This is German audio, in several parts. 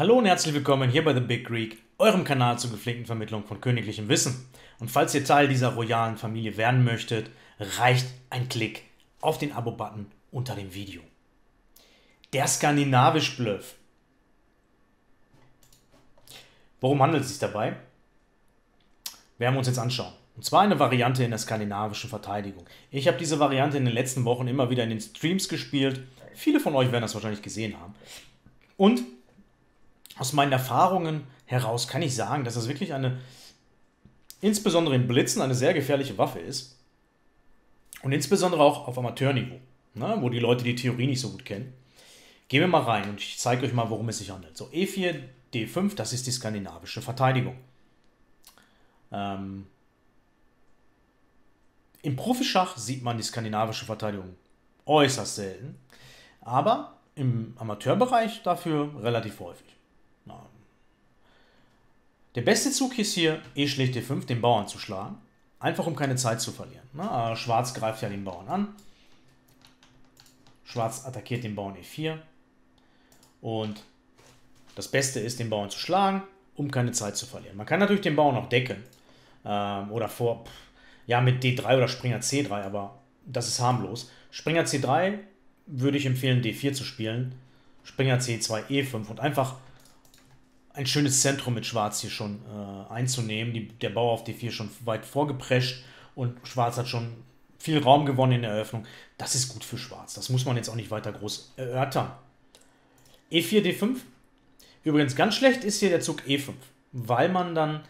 Hallo und herzlich willkommen hier bei The Big Greek, eurem Kanal zur gepflegten Vermittlung von königlichem Wissen. Und falls ihr Teil dieser royalen Familie werden möchtet, reicht ein Klick auf den Abo-Button unter dem Video. Der skandinavisch Bluff. Worum handelt es sich dabei? Werden wir uns jetzt anschauen. Und zwar eine Variante in der skandinavischen Verteidigung. Ich habe diese Variante in den letzten Wochen immer wieder in den Streams gespielt. Viele von euch werden das wahrscheinlich gesehen haben. Und aus meinen Erfahrungen heraus kann ich sagen, dass das wirklich eine, insbesondere in Blitzen, eine sehr gefährliche Waffe ist. Und insbesondere auch auf Amateurniveau, ne, wo die Leute die Theorie nicht so gut kennen. Gehen wir mal rein und ich zeige euch mal, worum es sich handelt. So, E4, D5, das ist die skandinavische Verteidigung. Ähm, Im Profischach sieht man die skandinavische Verteidigung äußerst selten, aber im Amateurbereich dafür relativ häufig. Der beste Zug ist hier, E schlägt D5, den Bauern zu schlagen. Einfach um keine Zeit zu verlieren. Na, Schwarz greift ja den Bauern an. Schwarz attackiert den Bauern E4. Und das Beste ist, den Bauern zu schlagen, um keine Zeit zu verlieren. Man kann natürlich den Bauern auch decken. Ähm, oder vor, ja, mit D3 oder Springer C3, aber das ist harmlos. Springer C3 würde ich empfehlen, D4 zu spielen. Springer C2, E5 und einfach ein schönes Zentrum mit Schwarz hier schon äh, einzunehmen. Die, der Bauer auf D4 schon weit vorgeprescht und Schwarz hat schon viel Raum gewonnen in der Eröffnung. Das ist gut für Schwarz. Das muss man jetzt auch nicht weiter groß erörtern. E4, D5. Übrigens, ganz schlecht ist hier der Zug E5, weil man dann,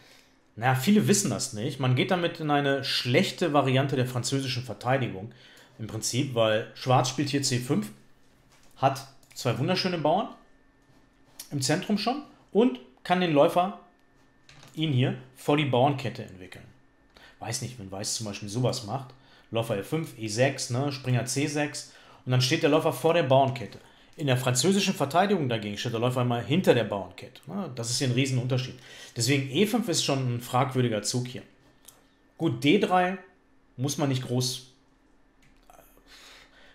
naja, viele wissen das nicht, man geht damit in eine schlechte Variante der französischen Verteidigung. Im Prinzip, weil Schwarz spielt hier C5, hat zwei wunderschöne Bauern im Zentrum schon und kann den Läufer, ihn hier, vor die Bauernkette entwickeln. Weiß nicht, wenn Weiß zum Beispiel sowas macht. Läufer F5, E6, ne, Springer C6 und dann steht der Läufer vor der Bauernkette. In der französischen Verteidigung dagegen steht der Läufer immer hinter der Bauernkette. Ne? Das ist hier ein Riesenunterschied. Deswegen E5 ist schon ein fragwürdiger Zug hier. Gut, D3 muss man nicht groß.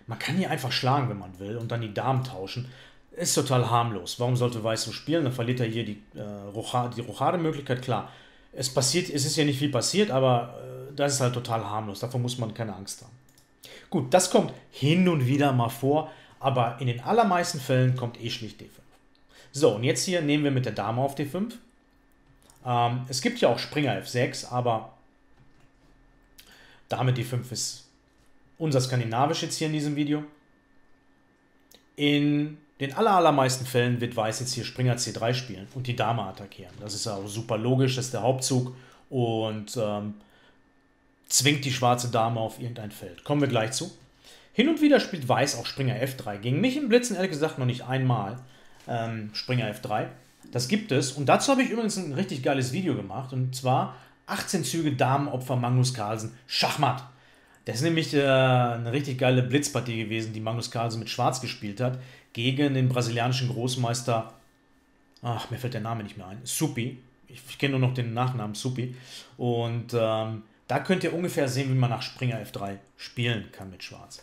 Man kann hier einfach schlagen, wenn man will, und dann die Damen tauschen ist total harmlos. Warum sollte Weiß so spielen? Dann verliert er hier die, äh, die Rochade-Möglichkeit. Klar, es passiert, es ist ja nicht viel passiert, aber äh, das ist halt total harmlos. Davor muss man keine Angst haben. Gut, das kommt hin und wieder mal vor, aber in den allermeisten Fällen kommt eh schlicht D5. So, und jetzt hier nehmen wir mit der Dame auf D5. Ähm, es gibt ja auch Springer F6, aber Dame D5 ist unser skandinavisch jetzt hier in diesem Video. In den allermeisten Fällen wird Weiß jetzt hier Springer C3 spielen und die Dame attackieren. Das ist ja auch super logisch, das ist der Hauptzug und ähm, zwingt die schwarze Dame auf irgendein Feld. Kommen wir gleich zu. Hin und wieder spielt Weiß auch Springer F3. Gegen mich im Blitzen ehrlich gesagt noch nicht einmal ähm, Springer F3. Das gibt es und dazu habe ich übrigens ein richtig geiles Video gemacht und zwar 18 Züge Damenopfer Magnus Carlsen Schachmatt. Das ist nämlich äh, eine richtig geile Blitzpartie gewesen, die Magnus Carlsen mit Schwarz gespielt hat gegen den brasilianischen Großmeister, ach, mir fällt der Name nicht mehr ein, Supi. Ich, ich kenne nur noch den Nachnamen Supi. Und ähm, da könnt ihr ungefähr sehen, wie man nach Springer F3 spielen kann mit Schwarz.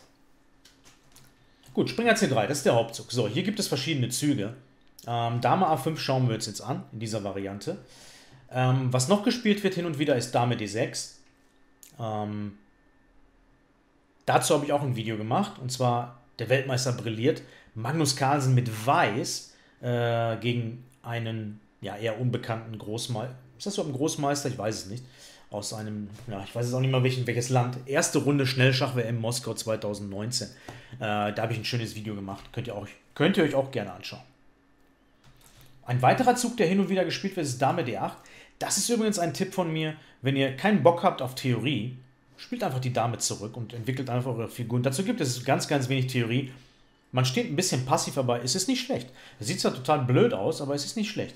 Gut, Springer C3, das ist der Hauptzug. So, hier gibt es verschiedene Züge. Ähm, Dame A5 schauen wir uns jetzt an, in dieser Variante. Ähm, was noch gespielt wird hin und wieder ist Dame D6. Ähm, dazu habe ich auch ein Video gemacht, und zwar der Weltmeister brilliert. Magnus Carlsen mit Weiß äh, gegen einen ja, eher unbekannten Großmeister. Ist das so ein Großmeister? Ich weiß es nicht. Aus einem, ja, ich weiß es auch nicht mal welchen, welches Land. Erste Runde Schnellschach-WM Moskau 2019. Äh, da habe ich ein schönes Video gemacht. Könnt ihr, auch, könnt ihr euch auch gerne anschauen. Ein weiterer Zug, der hin und wieder gespielt wird, ist Dame D8. Das ist übrigens ein Tipp von mir, wenn ihr keinen Bock habt auf Theorie, spielt einfach die Dame zurück und entwickelt einfach eure Figuren. Dazu gibt es ganz, ganz wenig Theorie. Man steht ein bisschen passiv, aber es ist nicht schlecht. Es sieht zwar total blöd aus, aber es ist nicht schlecht.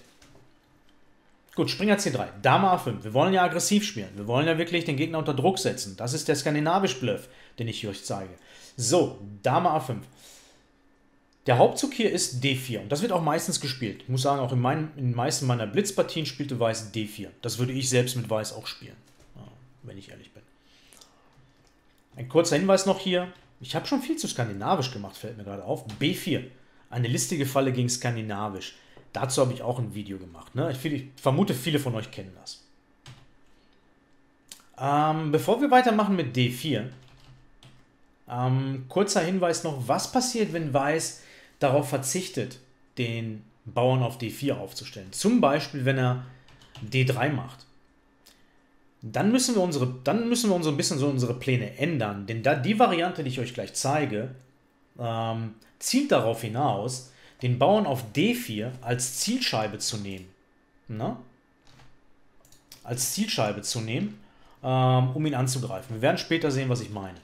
Gut, Springer C3, Dame A5. Wir wollen ja aggressiv spielen. Wir wollen ja wirklich den Gegner unter Druck setzen. Das ist der skandinavisch Bluff, den ich euch zeige. So, Dame A5. Der Hauptzug hier ist D4 und das wird auch meistens gespielt. Ich muss sagen, auch in, meinen, in den meisten meiner Blitzpartien spielte Weiß D4. Das würde ich selbst mit Weiß auch spielen, wenn ich ehrlich bin. Ein kurzer Hinweis noch hier. Ich habe schon viel zu skandinavisch gemacht, fällt mir gerade auf. B4. Eine listige Falle gegen skandinavisch. Dazu habe ich auch ein Video gemacht. Ne? Ich, ich, vermute, viele von euch kennen das. Ähm, bevor wir weitermachen mit D4, ähm, kurzer Hinweis noch, was passiert, wenn Weiß darauf verzichtet, den Bauern auf D4 aufzustellen. Zum Beispiel, wenn er D3 macht. Dann müssen wir unsere, dann müssen wir uns ein bisschen so unsere Pläne ändern. Denn da die Variante, die ich euch gleich zeige, ähm, zielt darauf hinaus, den Bauern auf D4 als Zielscheibe zu nehmen. Na? Als Zielscheibe zu nehmen, ähm, um ihn anzugreifen. Wir werden später sehen, was ich meine.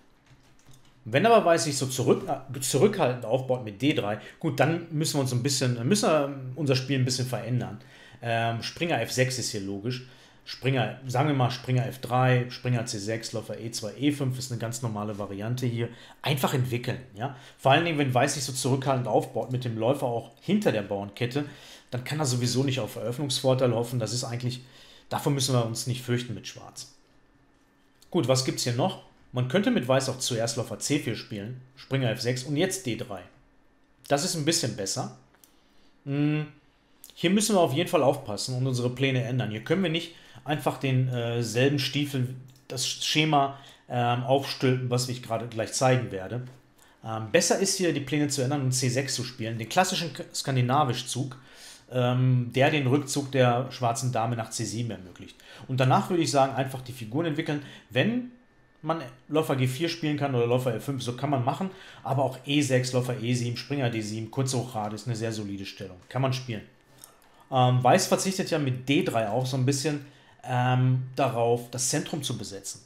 Wenn aber Weiß sich so zurück, äh, zurückhaltend aufbaut mit D3, gut, dann müssen wir uns ein bisschen, müssen wir unser Spiel ein bisschen verändern. Ähm, Springer F6 ist hier logisch. Springer, sagen wir mal Springer F3, Springer C6, Läufer E2, E5 ist eine ganz normale Variante hier. Einfach entwickeln, ja. Vor allen Dingen, wenn Weiß sich so zurückhaltend aufbaut mit dem Läufer auch hinter der Bauernkette, dann kann er sowieso nicht auf Eröffnungsvorteil hoffen. Das ist eigentlich, davon müssen wir uns nicht fürchten mit Schwarz. Gut, was gibt es hier noch? Man könnte mit Weiß auch zuerst Läufer C4 spielen, Springer F6 und jetzt D3. Das ist ein bisschen besser. Hm, hier müssen wir auf jeden Fall aufpassen und unsere Pläne ändern. Hier können wir nicht einfach denselben äh, Stiefel, das Schema ähm, aufstülpen, was ich gerade gleich zeigen werde. Ähm, besser ist hier die Pläne zu ändern und C6 zu spielen, den klassischen Skandinavisch-Zug, ähm, der den Rückzug der schwarzen Dame nach C7 ermöglicht. Und danach würde ich sagen, einfach die Figuren entwickeln. Wenn man Läufer G4 spielen kann oder Läufer F5, so kann man machen, aber auch E6, Läufer E7, Springer D7, kurze Hochrade ist eine sehr solide Stellung. Kann man spielen. Ähm, Weiß verzichtet ja mit D3 auch so ein bisschen ähm, darauf, das Zentrum zu besetzen.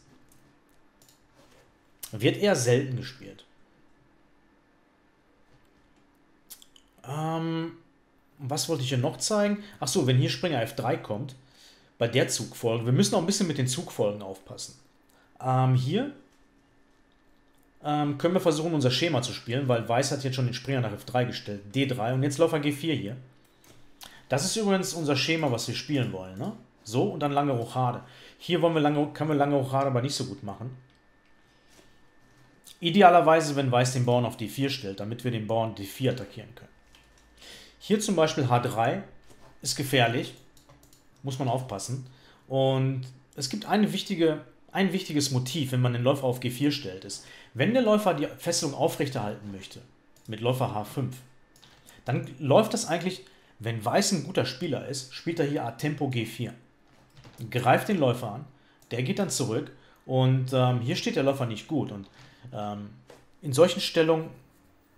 Wird eher selten gespielt. Ähm, was wollte ich hier noch zeigen? Achso, wenn hier Springer F3 kommt, bei der Zugfolge, wir müssen auch ein bisschen mit den Zugfolgen aufpassen. Ähm, hier ähm, können wir versuchen, unser Schema zu spielen, weil Weiß hat jetzt schon den Springer nach F3 gestellt, D3 und jetzt Läufer G4 hier. Das ist übrigens unser Schema, was wir spielen wollen. Ne? So und dann lange Rochade. Hier wollen wir lange, können wir lange Rochade aber nicht so gut machen. Idealerweise, wenn Weiß den Bauern auf D4 stellt, damit wir den Bauern D4 attackieren können. Hier zum Beispiel H3 ist gefährlich, muss man aufpassen. Und es gibt eine wichtige, ein wichtiges Motiv, wenn man den Läufer auf G4 stellt, ist, wenn der Läufer die Fesselung aufrechterhalten möchte, mit Läufer H5, dann läuft das eigentlich, wenn Weiß ein guter Spieler ist, spielt er hier A Tempo G4 greift den Läufer an, der geht dann zurück und ähm, hier steht der Läufer nicht gut. Und ähm, in solchen Stellungen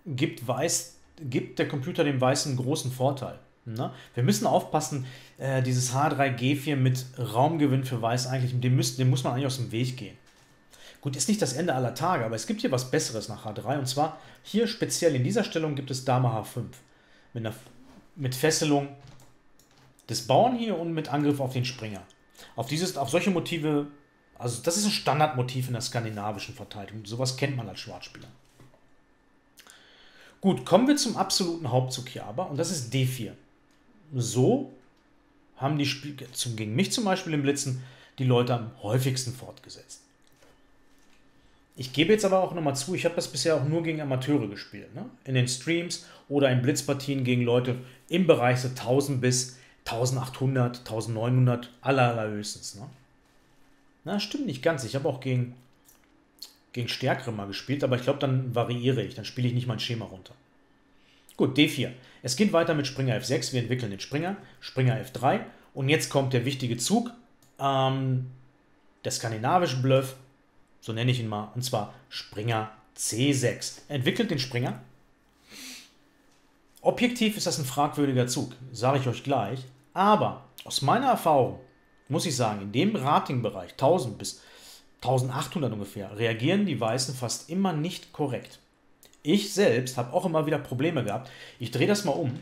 gibt, Weiß, gibt der Computer dem Weißen einen großen Vorteil. Ne? Wir müssen aufpassen, äh, dieses H3, G4 mit Raumgewinn für Weiß eigentlich, dem, müssen, dem muss man eigentlich aus dem Weg gehen. Gut, ist nicht das Ende aller Tage, aber es gibt hier was Besseres nach H3 und zwar hier speziell in dieser Stellung gibt es Dame H5 mit, einer, mit Fesselung des Bauern hier und mit Angriff auf den Springer. Auf, dieses, auf solche Motive, also das ist ein Standardmotiv in der skandinavischen Verteidigung. Sowas kennt man als Schwarzspieler. Gut, kommen wir zum absoluten Hauptzug hier aber und das ist D4. So haben die Spiel zum, gegen mich zum Beispiel im Blitzen die Leute am häufigsten fortgesetzt. Ich gebe jetzt aber auch nochmal zu, ich habe das bisher auch nur gegen Amateure gespielt. Ne? In den Streams oder in Blitzpartien gegen Leute im Bereich so 1000 bis 1800, 1900, aller, allerhöchstens. Ne? Na, stimmt nicht ganz. Ich habe auch gegen, gegen Stärkere mal gespielt, aber ich glaube, dann variiere ich. Dann spiele ich nicht mein Schema runter. Gut, D4. Es geht weiter mit Springer F6. Wir entwickeln den Springer. Springer F3. Und jetzt kommt der wichtige Zug. Ähm, der skandinavische Bluff. So nenne ich ihn mal. Und zwar Springer C6. Entwickelt den Springer. Objektiv ist das ein fragwürdiger Zug, sage ich euch gleich. Aber aus meiner Erfahrung muss ich sagen, in dem Ratingbereich 1000 bis 1800 ungefähr reagieren die Weißen fast immer nicht korrekt. Ich selbst habe auch immer wieder Probleme gehabt. Ich drehe das mal um.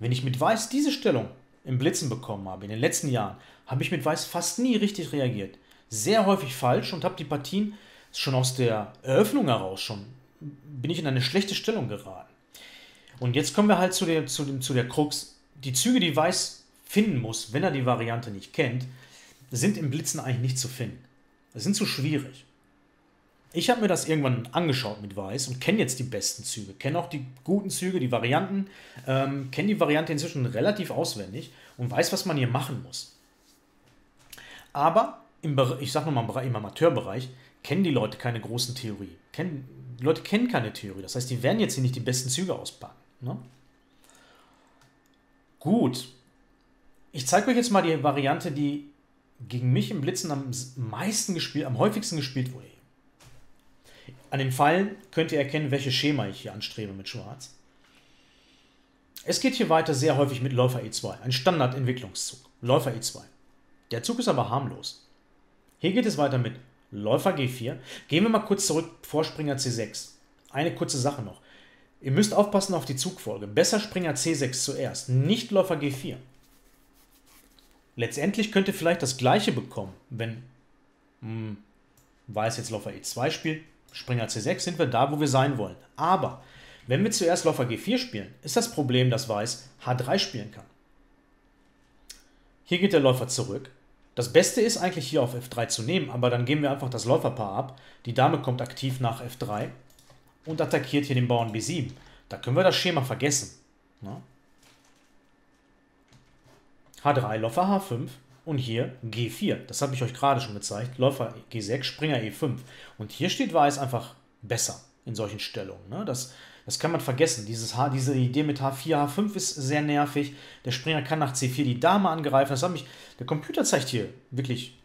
Wenn ich mit Weiß diese Stellung im Blitzen bekommen habe in den letzten Jahren, habe ich mit Weiß fast nie richtig reagiert. Sehr häufig falsch und habe die Partien schon aus der Eröffnung heraus schon bin ich in eine schlechte Stellung geraten. Und jetzt kommen wir halt zu der, zu, dem, zu der Krux. Die Züge, die Weiß finden muss, wenn er die Variante nicht kennt, sind im Blitzen eigentlich nicht zu finden. Sie sind zu schwierig. Ich habe mir das irgendwann angeschaut mit Weiß und kenne jetzt die besten Züge, kenne auch die guten Züge, die Varianten, ähm, kenne die Variante inzwischen relativ auswendig und weiß, was man hier machen muss. Aber im, ich sage nochmal im Amateurbereich kennen die Leute keine großen Theorie. Kennen, die Leute kennen keine Theorie. Das heißt, die werden jetzt hier nicht die besten Züge auspacken. Ne? Gut. Ich zeige euch jetzt mal die Variante, die gegen mich im Blitzen am meisten gespielt, am häufigsten gespielt wurde. An den Pfeilen könnt ihr erkennen, welches Schema ich hier anstrebe mit Schwarz. Es geht hier weiter sehr häufig mit Läufer E2, ein Standardentwicklungszug. Läufer E2. Der Zug ist aber harmlos. Hier geht es weiter mit Läufer G4. Gehen wir mal kurz zurück, Vorspringer C6. Eine kurze Sache noch. Ihr müsst aufpassen auf die Zugfolge. Besser Springer C6 zuerst, nicht Läufer G4. Letztendlich könnt ihr vielleicht das gleiche bekommen, wenn hm, Weiß jetzt Läufer E2 spielt, Springer C6 sind wir da, wo wir sein wollen. Aber wenn wir zuerst Läufer G4 spielen, ist das Problem, dass Weiß H3 spielen kann. Hier geht der Läufer zurück. Das Beste ist eigentlich hier auf F3 zu nehmen, aber dann geben wir einfach das Läuferpaar ab. Die Dame kommt aktiv nach F3 und attackiert hier den Bauern B7. Da können wir das Schema vergessen. Ne? H3, Läufer H5 und hier G4. Das habe ich euch gerade schon gezeigt. Läufer G6, Springer E5. Und hier steht Weiß einfach besser in solchen Stellungen. Ne? Das, das kann man vergessen. Dieses H, diese Idee mit H4, H5 ist sehr nervig. Der Springer kann nach C4 die Dame angreifen. Das hat mich, der Computer zeigt hier wirklich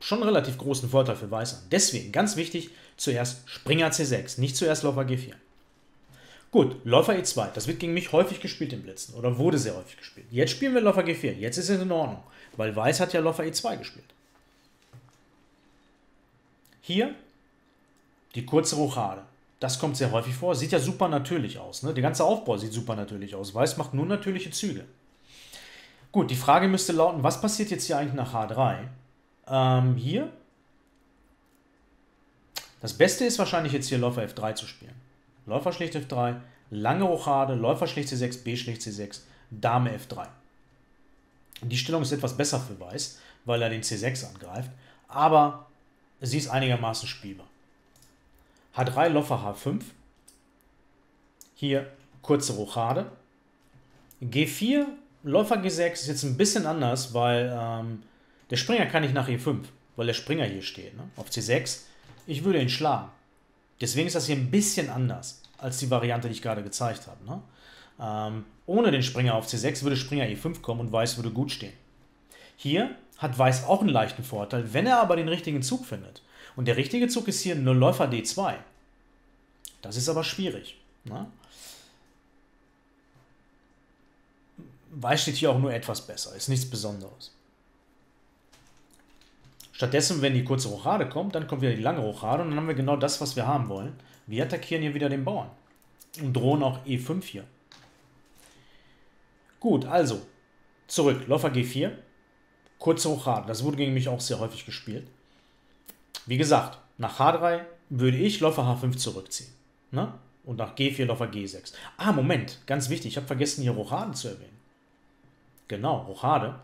schon einen relativ großen Vorteil für Weiß an. Deswegen, ganz wichtig, zuerst Springer C6, nicht zuerst Läufer G4. Gut, Läufer E2, das wird gegen mich häufig gespielt im Blitzen oder wurde sehr häufig gespielt. Jetzt spielen wir Läufer G4, jetzt ist es in Ordnung, weil Weiß hat ja Läufer E2 gespielt. Hier die kurze Rochade. Das kommt sehr häufig vor, sieht ja super natürlich aus. Ne? Der ganze Aufbau sieht super natürlich aus. Weiß macht nur natürliche Züge. Gut, die Frage müsste lauten, was passiert jetzt hier eigentlich nach H3? Ähm, hier. Das Beste ist wahrscheinlich jetzt hier Läufer F3 zu spielen. Läufer schlicht F3, lange Rochade, Läufer schlicht C6, B schlicht C6, Dame F3. Die Stellung ist etwas besser für Weiß, weil er den C6 angreift, aber sie ist einigermaßen spielbar. H3, Läufer H5, hier kurze Rochade, G4, Läufer G6 ist jetzt ein bisschen anders, weil ähm, der Springer kann nicht nach E5, weil der Springer hier steht, ne? auf C6. Ich würde ihn schlagen. Deswegen ist das hier ein bisschen anders als die Variante, die ich gerade gezeigt habe. Ne? Ähm, ohne den Springer auf C6 würde Springer E5 kommen und Weiß würde gut stehen. Hier hat Weiß auch einen leichten Vorteil, wenn er aber den richtigen Zug findet. Und der richtige Zug ist hier Läufer D2. Das ist aber schwierig. Ne? Weiß steht hier auch nur etwas besser, ist nichts Besonderes. Stattdessen, wenn die kurze Rochade kommt, dann kommt wieder die lange Rochade und dann haben wir genau das, was wir haben wollen. Wir attackieren hier wieder den Bauern und drohen auch E5 hier. Gut, also zurück. Läufer G4, kurze Rochade. Das wurde gegen mich auch sehr häufig gespielt. Wie gesagt, nach H3 würde ich Läufer H5 zurückziehen. Ne? Und nach G4 Läufer G6. Ah, Moment, ganz wichtig, ich habe vergessen hier Rochade zu erwähnen. Genau, Rochade.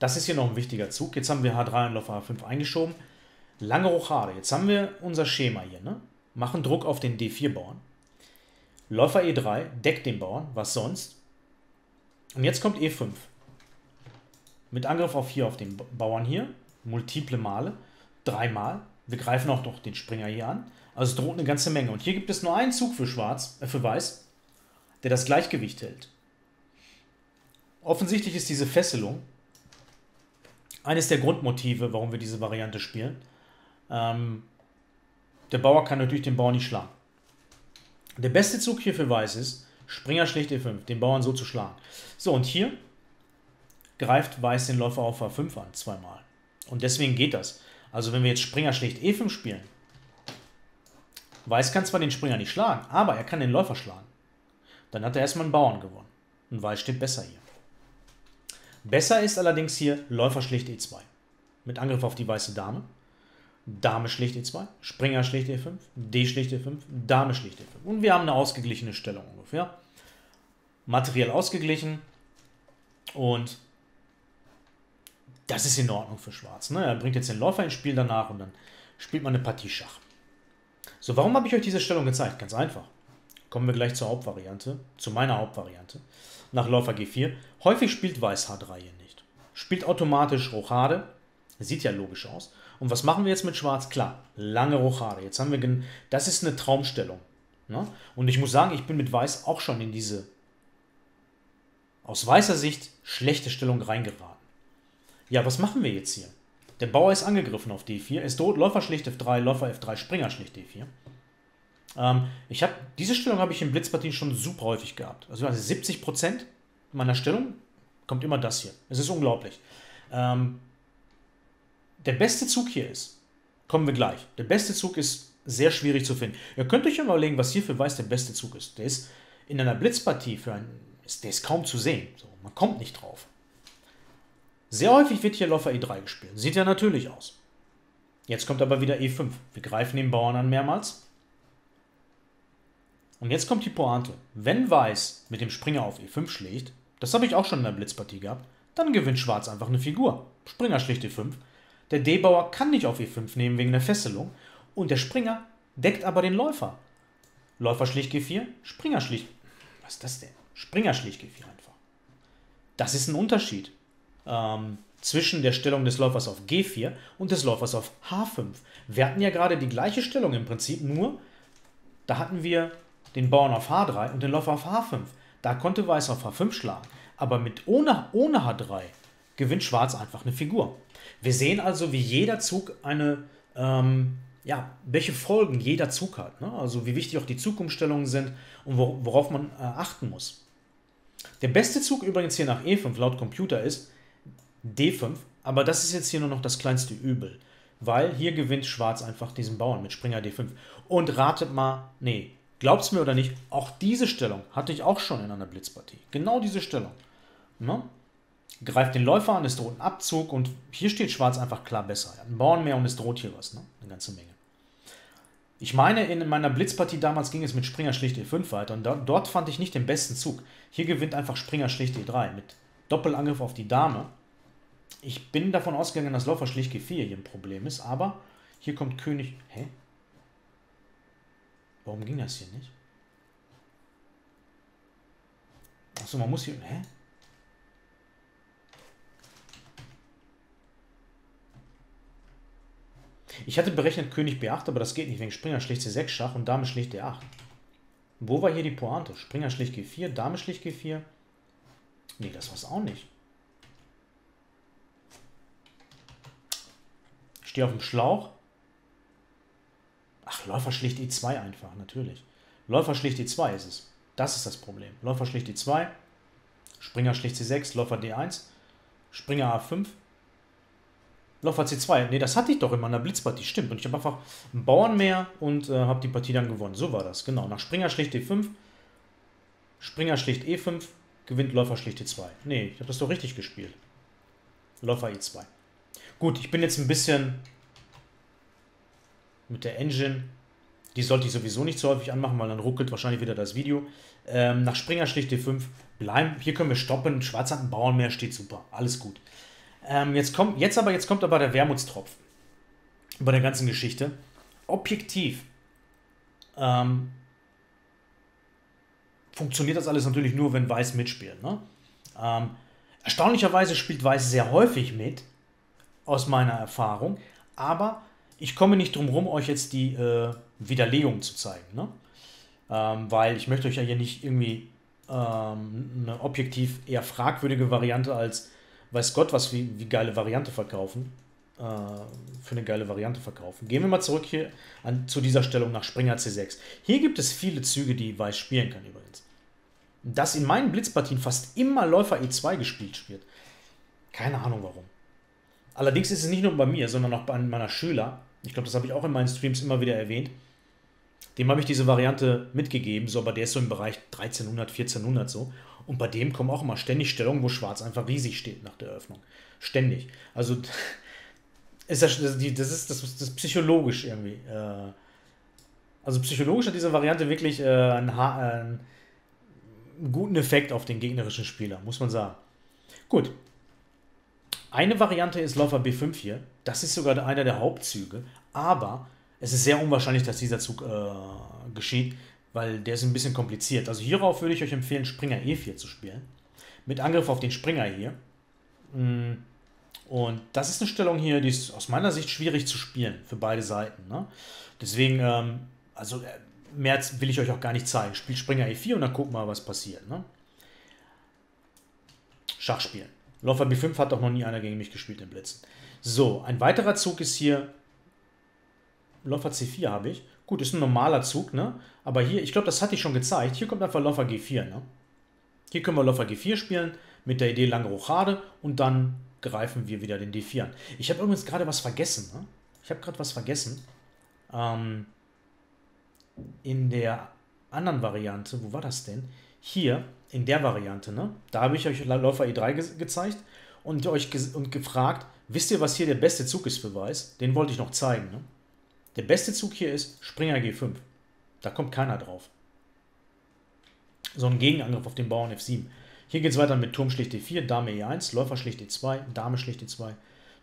Das ist hier noch ein wichtiger Zug. Jetzt haben wir H3 und Läufer H5 eingeschoben. Lange Rochade. Jetzt haben wir unser Schema hier. Ne? Machen Druck auf den D4-Bauern. Läufer E3 deckt den Bauern. Was sonst? Und jetzt kommt E5. Mit Angriff auf hier auf den Bauern hier. Multiple Male. Dreimal. Wir greifen auch noch den Springer hier an. Also es droht eine ganze Menge. Und hier gibt es nur einen Zug für Schwarz, äh für Weiß, der das Gleichgewicht hält. Offensichtlich ist diese Fesselung eines der Grundmotive, warum wir diese Variante spielen. Ähm, der Bauer kann natürlich den Bauern nicht schlagen. Der beste Zug hier für Weiß ist, Springer schlicht E5, den Bauern so zu schlagen. So, und hier greift Weiß den Läufer auf A5 an, zweimal. Und deswegen geht das. Also wenn wir jetzt Springer schlicht E5 spielen, Weiß kann zwar den Springer nicht schlagen, aber er kann den Läufer schlagen. Dann hat er erstmal einen Bauern gewonnen. Und Weiß steht besser hier. Besser ist allerdings hier Läufer schlicht E2. Mit Angriff auf die weiße Dame. Dame schlicht E2, Springer schlicht E5, D schlicht E5, Dame schlicht E5. Und wir haben eine ausgeglichene Stellung ungefähr. Materiell ausgeglichen. Und das ist in Ordnung für Schwarz. Ne? Er bringt jetzt den Läufer ins Spiel danach und dann spielt man eine Partie Schach. So, warum habe ich euch diese Stellung gezeigt? Ganz einfach. Kommen wir gleich zur Hauptvariante, zu meiner Hauptvariante. Nach Läufer G4. Häufig spielt Weiß H3 hier nicht. Spielt automatisch Rochade. Sieht ja logisch aus. Und was machen wir jetzt mit Schwarz? Klar, lange Rochade. Jetzt haben wir, das ist eine Traumstellung. Ne? Und ich muss sagen, ich bin mit Weiß auch schon in diese aus weißer Sicht schlechte Stellung reingeraten. Ja, was machen wir jetzt hier? Der Bauer ist angegriffen auf D4, es droht Läufer schlicht F3, Läufer F3, Springer schlicht D4. Ähm, ich habe diese Stellung habe ich in Blitzpartien schon super häufig gehabt. Also, also 70% meiner Stellung kommt immer das hier. Es ist unglaublich. Ähm, der beste Zug hier ist, kommen wir gleich. Der beste Zug ist sehr schwierig zu finden. Ihr könnt euch mal überlegen, was hier für Weiß der beste Zug ist. Der ist in einer Blitzpartie für ein, ist, der ist kaum zu sehen. So, man kommt nicht drauf. Sehr häufig wird hier Läufer E3 gespielt. Sieht ja natürlich aus. Jetzt kommt aber wieder E5. Wir greifen den Bauern an mehrmals. Und jetzt kommt die Pointe. Wenn Weiß mit dem Springer auf E5 schlägt, das habe ich auch schon in der Blitzpartie gehabt, dann gewinnt Schwarz einfach eine Figur. Springer schlägt E5. Der D-Bauer kann nicht auf E5 nehmen wegen der Fesselung und der Springer deckt aber den Läufer. Läufer schlicht G4, Springer schlicht. Was ist das denn? Springer schlicht G4 einfach. Das ist ein Unterschied ähm, zwischen der Stellung des Läufers auf G4 und des Läufers auf H5. Wir hatten ja gerade die gleiche Stellung im Prinzip, nur da hatten wir den Bauern auf H3 und den Läufer auf H5. Da konnte Weiß auf H5 schlagen. Aber mit ohne, ohne H3 gewinnt Schwarz einfach eine Figur. Wir sehen also, wie jeder Zug eine, ähm, ja, welche Folgen jeder Zug hat. Ne? Also wie wichtig auch die Zugumstellungen sind und worauf man äh, achten muss. Der beste Zug übrigens hier nach E5 laut Computer ist D5, aber das ist jetzt hier nur noch das kleinste Übel, weil hier gewinnt Schwarz einfach diesen Bauern mit Springer D5. Und ratet mal, nee, glaubt's mir oder nicht, auch diese Stellung hatte ich auch schon in einer Blitzpartie. Genau diese Stellung. Ne? Greift den Läufer an, es droht ein Abzug und hier steht Schwarz einfach klar besser. Er hat einen Bauern mehr und es droht hier was, ne? eine ganze Menge. Ich meine, in meiner Blitzpartie damals ging es mit Springer schlicht E5 weiter und dort fand ich nicht den besten Zug. Hier gewinnt einfach Springer schlicht E3 mit Doppelangriff auf die Dame ich bin davon ausgegangen, dass Läufer schlicht G4 hier ein Problem ist, aber hier kommt König. Hä? Warum ging das hier nicht? Achso, man muss hier. Hä? Ich hatte berechnet König B8, aber das geht nicht wegen Springer schlicht C6 Schach und Dame schlicht D8. Wo war hier die Pointe? Springer schlicht G4, Dame schlicht G4? Nee, das war's auch nicht. stehe auf dem Schlauch. Ach, Läufer schlicht E2 einfach, natürlich. Läufer schlicht E2 ist es. Das ist das Problem. Läufer schlicht E2, Springer schlicht C6, Läufer D1, Springer A5, Läufer C2. Ne, das hatte ich doch in meiner Blitzpartie, stimmt. Und ich habe einfach einen Bauern mehr und äh, habe die Partie dann gewonnen. So war das, genau. Nach Springer schlicht D5, Springer schlicht E5, gewinnt Läufer schlicht E2. Ne, ich habe das doch richtig gespielt. Läufer E2. Gut, ich bin jetzt ein bisschen mit der Engine. Die sollte ich sowieso nicht so häufig anmachen, weil dann ruckelt wahrscheinlich wieder das Video. Ähm, nach Springer schlicht D5 bleiben. Hier können wir stoppen. Schwarz hat einen Bauern mehr, steht super. Alles gut. Ähm, jetzt, kommt, jetzt, aber, jetzt kommt aber der Wermutstropfen bei der ganzen Geschichte. Objektiv ähm, funktioniert das alles natürlich nur, wenn Weiß mitspielt. Ne? Ähm, erstaunlicherweise spielt Weiß sehr häufig mit aus meiner Erfahrung. Aber ich komme nicht drum herum, euch jetzt die äh, Widerlegung zu zeigen. Ne? Ähm, weil ich möchte euch ja hier nicht irgendwie ähm, eine objektiv eher fragwürdige Variante als weiß Gott was wie, wie geile Variante verkaufen. Äh, für eine geile Variante verkaufen. Gehen wir mal zurück hier an, zu dieser Stellung nach Springer C6. Hier gibt es viele Züge, die Weiß spielen kann übrigens. Dass in meinen Blitzpartien fast immer Läufer E2 gespielt wird. Keine Ahnung warum. Allerdings ist es nicht nur bei mir, sondern auch bei meiner Schüler. Ich glaube, das habe ich auch in meinen Streams immer wieder erwähnt. Dem habe ich diese Variante mitgegeben, so, aber der ist so im Bereich 1300, 1400 so. Und bei dem kommen auch immer ständig Stellungen, wo Schwarz einfach riesig steht nach der Eröffnung. Ständig. Also ist das, das, ist, das, ist, das psychologisch irgendwie. Äh, also psychologisch hat diese Variante wirklich äh, einen, äh, einen guten Effekt auf den gegnerischen Spieler, muss man sagen. Gut, Eine Variante ist Läufer B5 hier. Das ist sogar einer der Hauptzüge. Aber es ist sehr unwahrscheinlich, dass dieser Zug äh, geschieht, weil der ist ein bisschen kompliziert. Also hierauf würde ich euch empfehlen, Springer E4 zu spielen. Mit Angriff auf den Springer hier. Mm. Und das ist eine Stellung hier, die ist aus meiner Sicht schwierig zu spielen für beide Seiten. Ne? Deswegen, ähm, also äh, mehr will ich euch auch gar nicht zeigen. Spielt Springer E4 und dann wir mal, was passiert. Ne? Schach spielen. Läufer B5 hat doch noch nie einer gegen mich gespielt im Blitzen. So, ein weiterer Zug ist hier. Läufer C4 habe ich. Gut, ist ein normaler Zug, ne? Aber hier, ich glaube, das hatte ich schon gezeigt. Hier kommt einfach Läufer G4, ne? Hier können wir Läufer G4 spielen mit der Idee lange Rochade und dann greifen wir wieder den D4 an. Ich habe übrigens gerade was vergessen, ne? Ich habe gerade was vergessen. Ähm, in der anderen Variante, wo war das denn? Hier, in der Variante, ne? Da habe ich euch Läufer E3 ge gezeigt und euch ge und gefragt, wisst ihr, was hier der beste Zug ist für Weiß? Den wollte ich noch zeigen, ne? Der beste Zug hier ist Springer G5. Da kommt keiner drauf. So ein Gegenangriff auf den Bauern F7. Hier geht es weiter mit Turm schlicht D4, Dame E1, Läufer schlicht D2, Dame schlicht D2,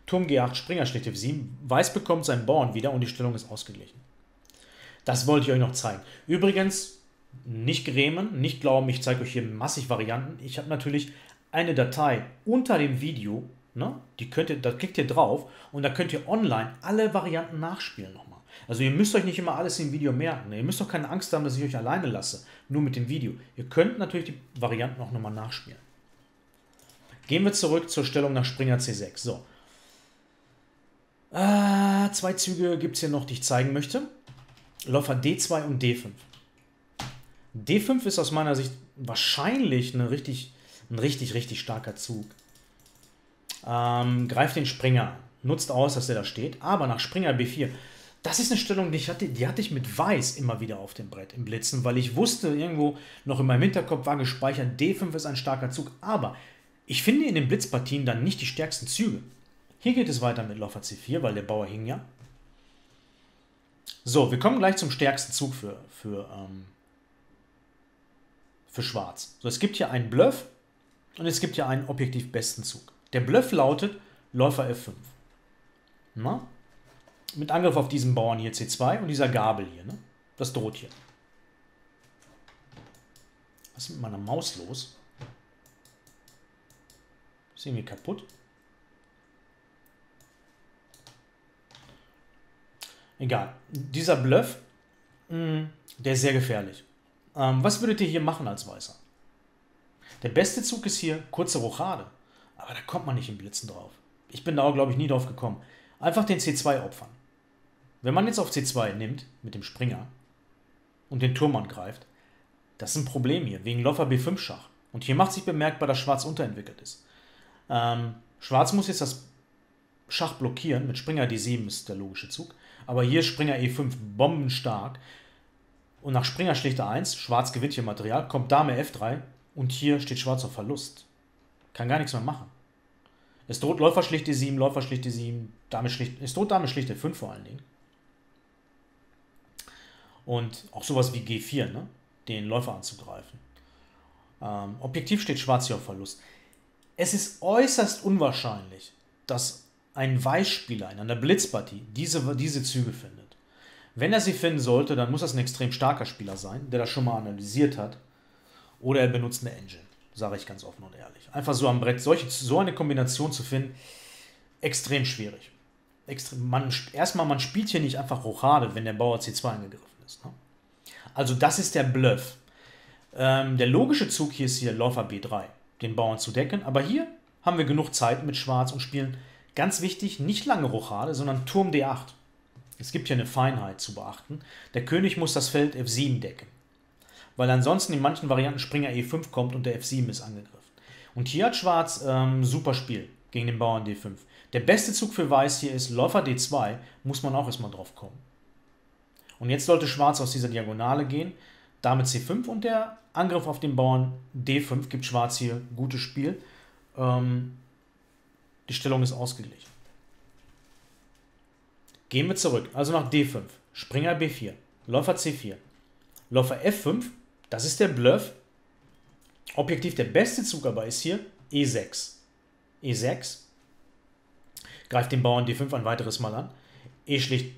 Turm G8, Springer schlicht F7. Weiß bekommt seinen Bauern wieder und die Stellung ist ausgeglichen. Das wollte ich euch noch zeigen. Übrigens, nicht grämen, nicht glauben, ich zeige euch hier massig Varianten. Ich habe natürlich eine Datei unter dem Video, ne? die könnt ihr, da klickt ihr drauf und da könnt ihr online alle Varianten nachspielen nochmal. Also ihr müsst euch nicht immer alles im Video merken. Ihr müsst doch keine Angst haben, dass ich euch alleine lasse, nur mit dem Video. Ihr könnt natürlich die Varianten auch nochmal nachspielen. Gehen wir zurück zur Stellung nach Springer C6. So. Äh, zwei Züge gibt es hier noch, die ich zeigen möchte. Läufer D2 und D5. D5 ist aus meiner Sicht wahrscheinlich eine richtig, ein richtig, richtig starker Zug. Ähm, greift den Springer, nutzt aus, dass der da steht, aber nach Springer B4 das ist eine Stellung, die, ich hatte, die hatte ich mit Weiß immer wieder auf dem Brett im Blitzen, weil ich wusste, irgendwo noch in meinem Hinterkopf war gespeichert, D5 ist ein starker Zug. Aber ich finde in den Blitzpartien dann nicht die stärksten Züge. Hier geht es weiter mit Läufer C4, weil der Bauer hing ja. So, wir kommen gleich zum stärksten Zug für, für, ähm, für Schwarz. So, es gibt hier einen Bluff und es gibt hier einen objektiv besten Zug. Der Bluff lautet Läufer F5. Na? mit Angriff auf diesen Bauern hier C2 und dieser Gabel hier. Ne? Das droht hier. Was ist mit meiner Maus los? Ist irgendwie kaputt. Egal. Dieser Bluff, mh, hm, der ist sehr gefährlich. Ähm, was würdet ihr hier machen als Weißer? Der beste Zug ist hier kurze Rochade. Aber da kommt man nicht im Blitzen drauf. Ich bin da, glaube ich, nie drauf gekommen. Einfach den C2 opfern. Wenn man jetzt auf C2 nimmt, mit dem Springer, und den Turm angreift, das ist ein Problem hier, wegen Läufer B5 Schach. Und hier macht sich bemerkbar, dass Schwarz unterentwickelt ist. Ähm, Schwarz muss jetzt das Schach blockieren, mit Springer D7 ist der logische Zug. Aber hier Springer E5 bombenstark. Und nach Springer schlichter 1, Schwarz gewinnt hier Material, kommt Dame F3 und hier steht Schwarz auf Verlust. Kann gar nichts mehr machen. Es droht Läufer schlicht D7, Läufer schlicht D7, Dame schlicht, es droht Dame schlicht D5 vor allen Dingen. Und auch sowas wie G4, ne? den Läufer anzugreifen. Ähm, objektiv steht Schwarz hier auf Verlust. Es ist äußerst unwahrscheinlich, dass ein Weißspieler in einer Blitzpartie diese, diese Züge findet. Wenn er sie finden sollte, dann muss das ein extrem starker Spieler sein, der das schon mal analysiert hat. Oder er benutzt eine Engine, sage ich ganz offen und ehrlich. Einfach so am Brett solche, so eine Kombination zu finden, extrem schwierig. Extrem, man, erstmal, man spielt hier nicht einfach Rochade, wenn der Bauer C2 angegriffen ist. Ne? Also das ist der Bluff. Ähm, der logische Zug hier ist hier Läufer B3, den Bauern zu decken. Aber hier haben wir genug Zeit mit Schwarz und spielen, ganz wichtig, nicht lange Rochade, sondern Turm D8. Es gibt hier eine Feinheit zu beachten. Der König muss das Feld F7 decken. Weil ansonsten in manchen Varianten Springer E5 kommt und der F7 ist angegriffen. Und hier hat Schwarz ähm, super Spiel gegen den Bauern D5. Der beste Zug für Weiß hier ist Läufer D2, muss man auch erstmal drauf kommen. Und jetzt sollte Schwarz aus dieser Diagonale gehen. Dame C5 und der Angriff auf den Bauern D5 gibt Schwarz hier gutes Spiel. Ähm, die Stellung ist ausgeglichen. Gehen wir zurück, also nach D5. Springer B4, Läufer C4, Läufer F5, das ist der Bluff. Objektiv der beste Zug aber ist hier E6. E6, greift den Bauern D5 ein weiteres Mal an. E schlicht,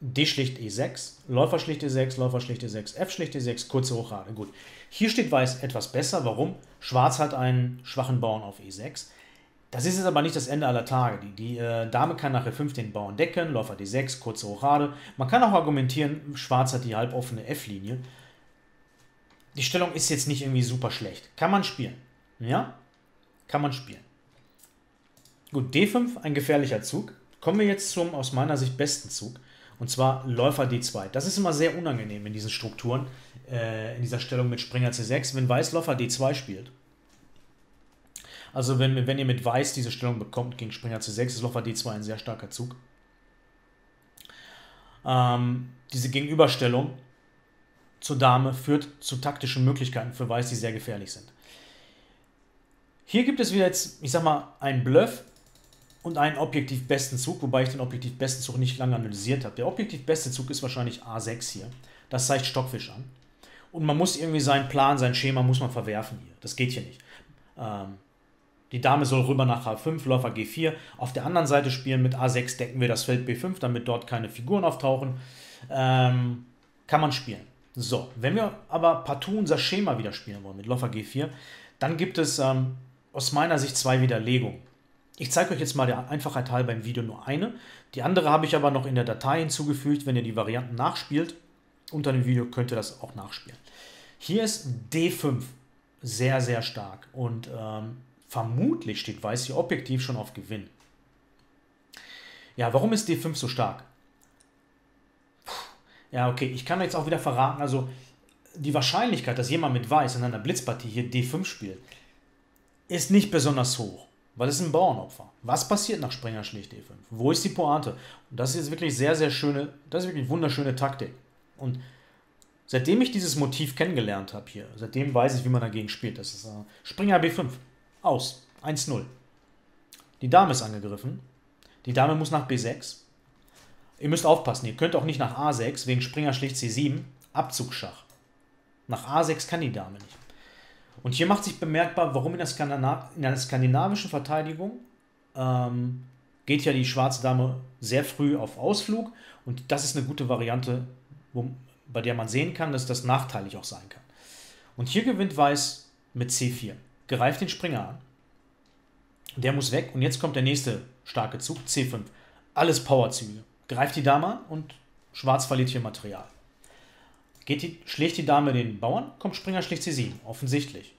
D schlicht E6, Läufer schlicht E6, Läufer schlicht E6, F schlicht E6, kurze Hochade. Gut. Hier steht Weiß etwas besser. Warum? Schwarz hat einen schwachen Bauern auf E6. Das ist jetzt aber nicht das Ende aller Tage. Die, die äh, Dame kann nach E5 den Bauern decken, Läufer D6, kurze Hochade. Man kann auch argumentieren, Schwarz hat die halboffene F-Linie. Die Stellung ist jetzt nicht irgendwie super schlecht. Kann man spielen. Ja? Kann man spielen. Gut, D5, ein gefährlicher Zug. Kommen wir jetzt zum aus meiner Sicht besten Zug. Und zwar Läufer D2. Das ist immer sehr unangenehm in diesen Strukturen, äh, in dieser Stellung mit Springer C6, wenn Weiß Läufer D2 spielt. Also wenn, wenn ihr mit Weiß diese Stellung bekommt gegen Springer C6, ist Läufer D2 ein sehr starker Zug. Ähm, diese Gegenüberstellung zur Dame führt zu taktischen Möglichkeiten für Weiß, die sehr gefährlich sind. Hier gibt es wieder jetzt, ich sag mal, einen Bluff und einen objektiv besten Zug, wobei ich den objektiv besten Zug nicht lange analysiert habe. Der objektiv beste Zug ist wahrscheinlich A6 hier. Das zeigt Stockfisch an. Und man muss irgendwie seinen Plan, sein Schema muss man verwerfen hier. Das geht hier nicht. Ähm, die Dame soll rüber nach H5, Läufer G4. Auf der anderen Seite spielen mit A6 decken wir das Feld B5, damit dort keine Figuren auftauchen. Ähm, kann man spielen. So, wenn wir aber partout unser Schema wieder spielen wollen mit Läufer G4, dann gibt es ähm, aus meiner Sicht zwei Widerlegungen. Ich zeige euch jetzt mal der Einfachheit halber im Video nur eine. Die andere habe ich aber noch in der Datei hinzugefügt. Wenn ihr die Varianten nachspielt, unter dem Video könnt ihr das auch nachspielen. Hier ist D5 sehr, sehr stark und ähm, Vermutlich steht Weiß hier objektiv schon auf Gewinn. Ja, warum ist D5 so stark? Ja, okay, ich kann jetzt auch wieder verraten, also die Wahrscheinlichkeit, dass jemand mit Weiß in einer Blitzpartie hier D5 spielt, ist nicht besonders hoch, weil es ein Bauernopfer. Was passiert nach Springer schlicht D5? Wo ist die Pointe? Und das ist jetzt wirklich sehr, sehr schöne, das ist wirklich wunderschöne Taktik. Und seitdem ich dieses Motiv kennengelernt habe hier, seitdem weiß ich, wie man dagegen spielt. Das ist äh, Springer B5. Aus. 1-0. Die Dame ist angegriffen. Die Dame muss nach B6. Ihr müsst aufpassen, ihr könnt auch nicht nach A6, wegen Springer schlicht C7, Abzugsschach. Nach A6 kann die Dame nicht. Und hier macht sich bemerkbar, warum in der, Skandinav in der skandinavischen Verteidigung ähm, geht ja die schwarze Dame sehr früh auf Ausflug. Und das ist eine gute Variante, wo, bei der man sehen kann, dass das nachteilig auch sein kann. Und hier gewinnt Weiß mit C4 greift den Springer an. Der muss weg und jetzt kommt der nächste starke Zug, C5. Alles Powerzüge. Greift die Dame an und Schwarz verliert hier Material. Geht die, schlägt die Dame den Bauern, kommt Springer schlicht C7. Offensichtlich.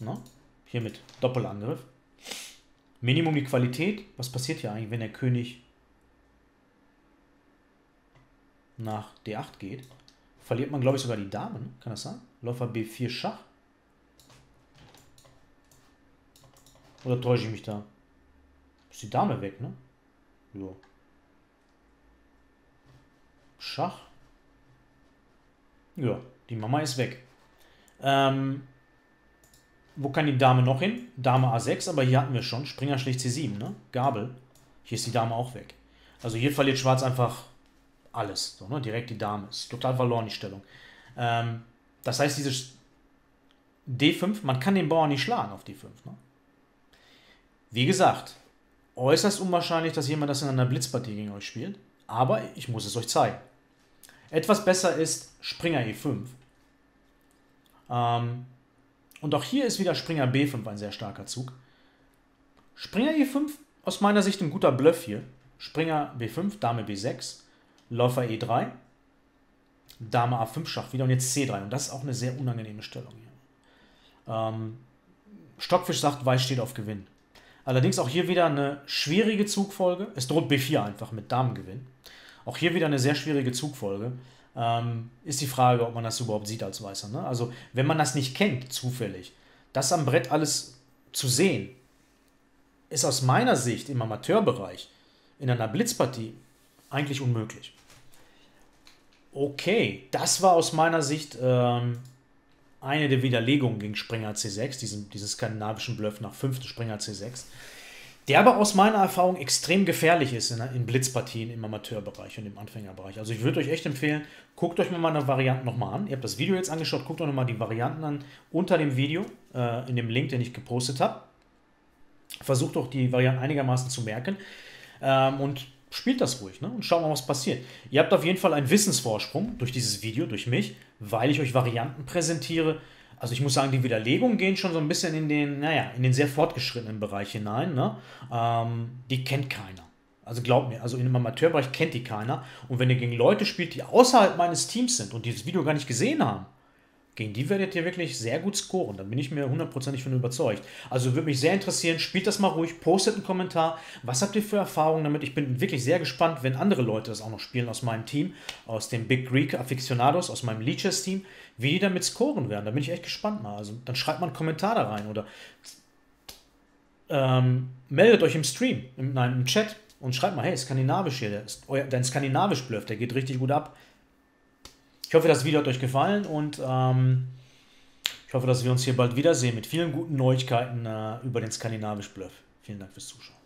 Na? Hier mit Doppelangriff. Minimum die Qualität. Was passiert hier eigentlich, wenn der König nach D8 geht? Verliert man, glaube ich, sogar die Damen. Kann das sein? Läufer B4 Schach. Oder täusche ich mich da? Ist die Dame weg, ne? Ja. Schach. Ja, die Mama ist weg. Ähm, wo kann die Dame noch hin? Dame A6, aber hier hatten wir schon. Springer schlicht C7, ne? Gabel. Hier ist die Dame auch weg. Also hier verliert Schwarz einfach alles. So, ne? Direkt die Dame. Ist total verloren, die Stellung. Ähm, das heißt, dieses D5, man kann den Bauern nicht schlagen auf D5. Ne? Wie gesagt, äußerst unwahrscheinlich, dass jemand das in einer Blitzpartie gegen euch spielt, aber ich muss es euch zeigen. Etwas besser ist Springer E5. Ähm, und auch hier ist wieder Springer B5 ein sehr starker Zug. Springer E5 aus meiner Sicht ein guter Bluff hier. Springer B5, Dame B6, Läufer E3, Dame A5 Schach wieder und jetzt C3. Und das ist auch eine sehr unangenehme Stellung hier. Ähm, Stockfisch sagt, Weiß steht auf Gewinn. Allerdings auch hier wieder eine schwierige Zugfolge. Es droht B4 einfach mit Damengewinn. Auch hier wieder eine sehr schwierige Zugfolge. Ähm, ist die Frage, ob man das überhaupt sieht als Weißer. Ne? Also, wenn man das nicht kennt, zufällig, das am Brett alles zu sehen, ist aus meiner Sicht im Amateurbereich in einer Blitzpartie eigentlich unmöglich. Okay, das war aus meiner Sicht ähm, eine der Widerlegungen gegen Springer C6, diesen, diesen skandinavischen Bluff nach fünften Springer C6, der aber aus meiner Erfahrung extrem gefährlich ist in, in Blitzpartien im Amateurbereich und im Anfängerbereich. Also ich würde euch echt empfehlen, guckt euch mal meine Varianten nochmal an. Ihr habt das Video jetzt angeschaut, guckt euch nochmal die Varianten an unter dem Video, äh, in dem Link, den ich gepostet habe. Versucht doch die Varianten einigermaßen zu merken. ähm, und spielt das ruhig ne? und schaut mal, was passiert. Ihr habt auf jeden Fall einen Wissensvorsprung durch dieses Video, durch mich, weil ich euch Varianten präsentiere. Also ich muss sagen, die Widerlegungen gehen schon so ein bisschen in den, naja, in den sehr fortgeschrittenen Bereich hinein. Ne? Ähm, die kennt keiner. Also glaubt mir, also in einem Amateurbereich kennt die keiner. Und wenn ihr gegen Leute spielt, die außerhalb meines Teams sind und dieses Video gar nicht gesehen haben, gegen die werdet ihr wirklich sehr gut scoren. Da bin ich mir hundertprozentig von überzeugt. Also würde mich sehr interessieren, spielt das mal ruhig, postet einen Kommentar. Was habt ihr für Erfahrungen damit? Ich bin wirklich sehr gespannt, wenn andere Leute das auch noch spielen aus meinem Team, aus dem Big Greek Aficionados, aus meinem Leeches Team, wie die damit scoren werden. Da bin ich echt gespannt mal. Also dann schreibt mal einen Kommentar da rein oder ähm, meldet euch im Stream, im, nein, im Chat und schreibt mal, hey, skandinavisch hier, dein skandinavisch Bluff, der geht richtig gut ab. Ich hoffe, das Video hat euch gefallen und ähm, ich hoffe, dass wir uns hier bald wiedersehen mit vielen guten Neuigkeiten äh, über den skandinavisch Bluff. Vielen Dank fürs Zuschauen.